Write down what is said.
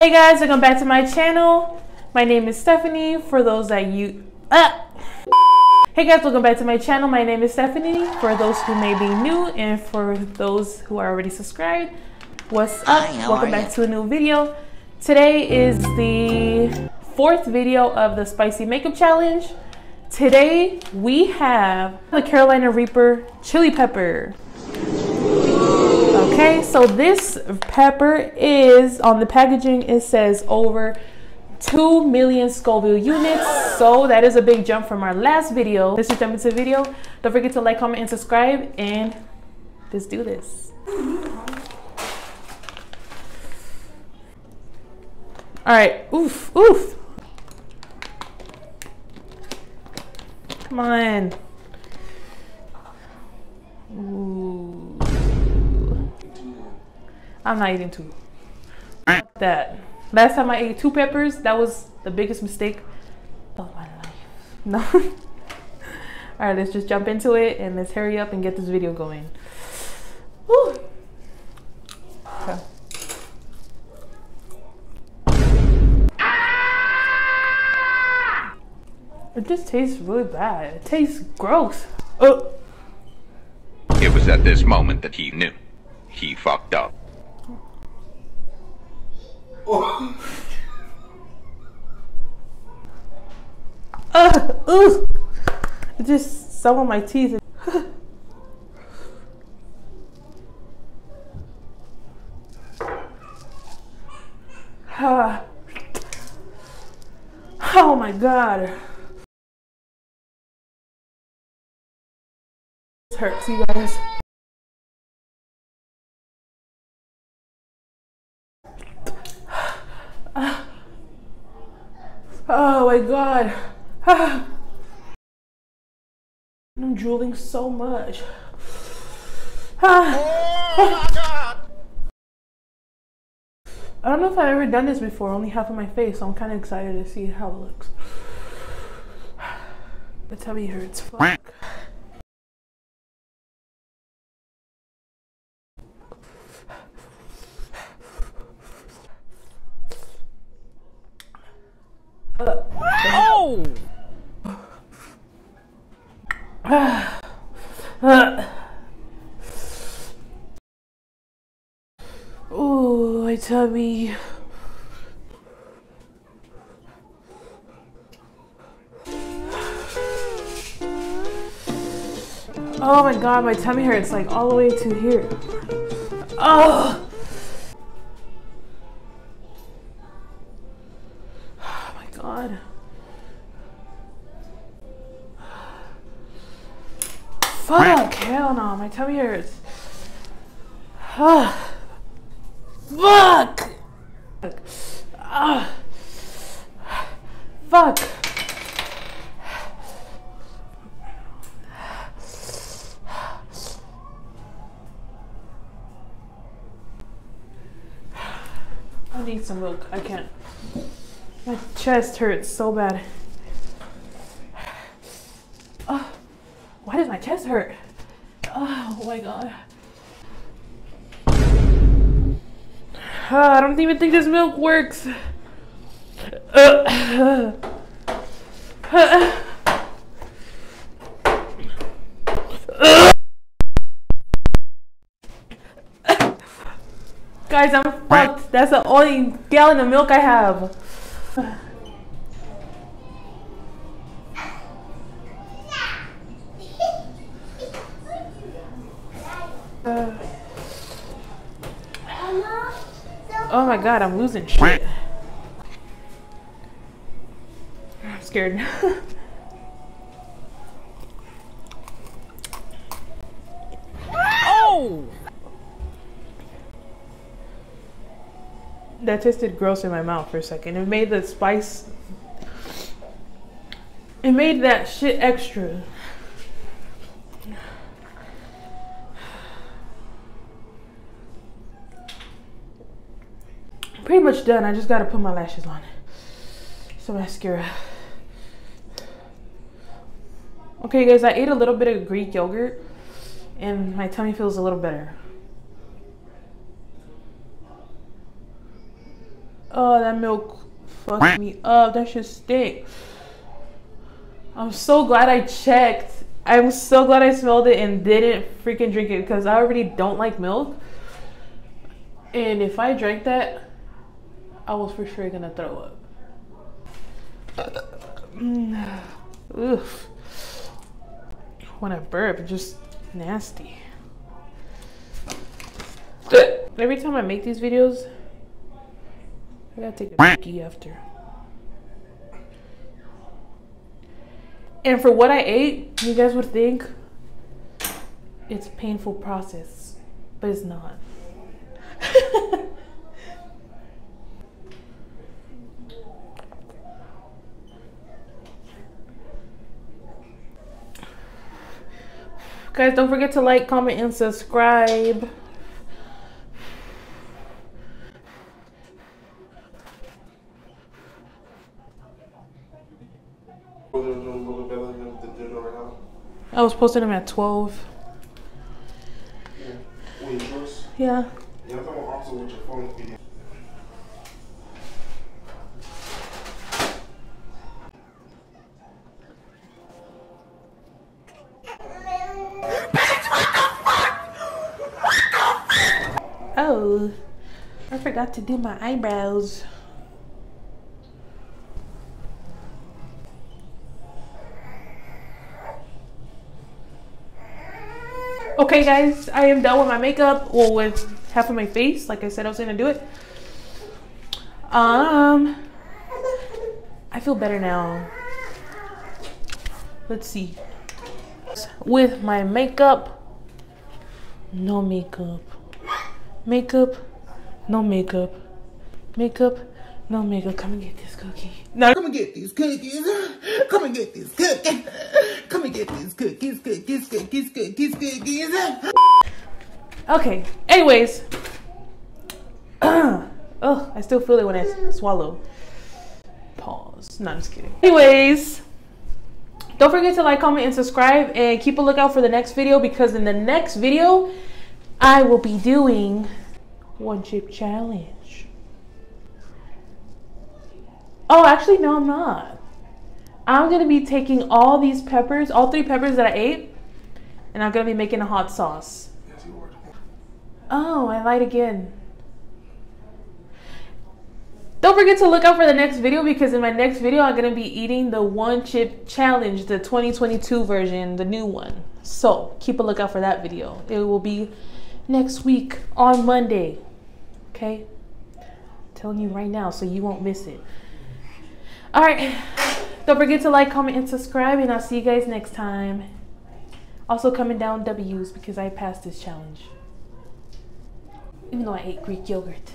Hey guys, welcome back to my channel. My name is Stephanie. For those that you, uh. Hey guys, welcome back to my channel. My name is Stephanie. For those who may be new and for those who are already subscribed, what's up? Hi, welcome back to a new video. Today is the fourth video of the spicy makeup challenge. Today we have the Carolina Reaper chili pepper. Okay, so this pepper is on the packaging, it says over 2 million Scoville units. So that is a big jump from our last video. Let's just jump into the video. Don't forget to like, comment, and subscribe, and let's do this. All right, oof, oof. Come on. Ooh. I'm not eating two. Fuck that. Last time I ate two peppers, that was the biggest mistake of my life. No. All right, let's just jump into it and let's hurry up and get this video going. Woo. Okay. Ah! It just tastes really bad. It tastes gross. Oh. It was at this moment that he knew. He fucked up. Uh, ooh. Just some of my teeth. Oh my god. This hurts, you guys. Oh my god. I'm drooling so much. Oh I don't know if I've ever done this before, only half of my face, so I'm kind of excited to see how it looks. But tummy hurts. Fuck. Oh! Oh, my tummy. Oh my god, my tummy hurts like all the way to here. Oh! Oh my god. Fuck, hell no, my tummy hurts. Ah. Fuck! Ah. Fuck! I need some milk. I can't. My chest hurts so bad. Oh, why does my chest hurt? Oh my god. I don't even think this milk works. Guys, I'm fucked. That's the only gallon of milk I have. Uh, oh my god, I'm losing shit. I'm scared. Oh! that tasted gross in my mouth for a second. It made the spice. It made that shit extra. Pretty much done. I just gotta put my lashes on. Some mascara. Okay, guys, I ate a little bit of Greek yogurt and my tummy feels a little better. Oh, that milk fucked me up. That shit stink. I'm so glad I checked. I'm so glad I smelled it and didn't freaking drink it because I already don't like milk. And if I drank that, I was for sure gonna throw up. Oof. When I burp, it's just nasty. Every time I make these videos, I gotta take a pee after. And for what I ate, you guys would think it's a painful process, but it's not. Guys, don't forget to like, comment, and subscribe. I was posting them at 12. Yeah. Yeah. Yeah, I forgot to do my eyebrows. Okay, guys, I am done with my makeup. Well, with half of my face. Like I said, I was gonna do it. Um, I feel better now. Let's see. With my makeup, no makeup. Makeup, no makeup. Makeup, no makeup. Come and get this cookie. No, Come and get these cookies. Come and get these cookies. Come and get these cookies, cookies, cookies, cookies, cookies. Okay. Anyways. oh, I still feel it when I swallow. Pause. No, I'm just kidding. Anyways. Don't forget to like, comment, and subscribe. And keep a lookout for the next video because in the next video, I will be doing one chip challenge. Oh, actually, no, I'm not. I'm going to be taking all these peppers, all three peppers that I ate, and I'm going to be making a hot sauce. Oh, I lied again. Don't forget to look out for the next video because in my next video, I'm going to be eating the one chip challenge, the 2022 version, the new one. So keep a lookout for that video. It will be next week on Monday. Okay? I'm telling you right now so you won't miss it. All right. Don't forget to like, comment, and subscribe, and I'll see you guys next time. Also, coming down W's because I passed this challenge. Even though I ate Greek yogurt.